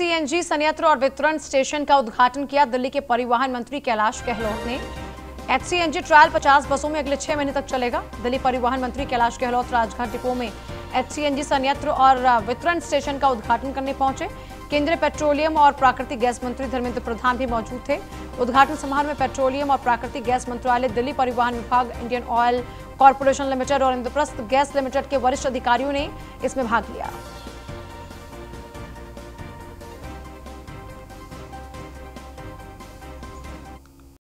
CNG संयंत्र और वितरण स्टेशन का उद्घाटन किया। दिल्ली के परिवहन मंत्री कैलाश गहलोत ने। एचसीएनजी ट्रायल 50 बसों में अगले छह महीने तक चलेगा। दिल्ली परिवहन मंत्री कैलाश गहलोत राजघाट डिपो में एचसीएनजी संयंत्र और वितरण स्टेशन का उद्घाटन करने पहुँचे। केंद्रीय पेट्रोलियम और प्राकृतिक गैस मंत्री धर्मेंद्र प्रधान भी मौजूद थे। उद्घाटन समारोह में पेट्रोलियम और प्राकृतिक गैस मंत्रालय, दिल्ली परिवहन विभाग, इंडियन ऑयल कॉरपोरेशन लिमिटेड और इंद्रप्रस्थ गैस लिमिटेड के वरिष्ठ अधिकारियों ने इसमें भाग लिया।